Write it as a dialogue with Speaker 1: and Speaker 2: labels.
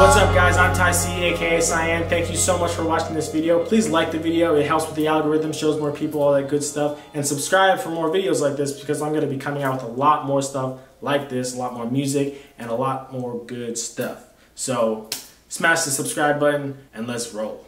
Speaker 1: What's up guys, I'm Ty C, aka Cian. Thank you so much for watching this video. Please like the video, it helps with the algorithm, shows more people, all that good stuff. And subscribe for more videos like this because I'm going to be coming out with a lot more stuff like this, a lot more music, and a lot more good stuff. So smash the subscribe button and let's roll.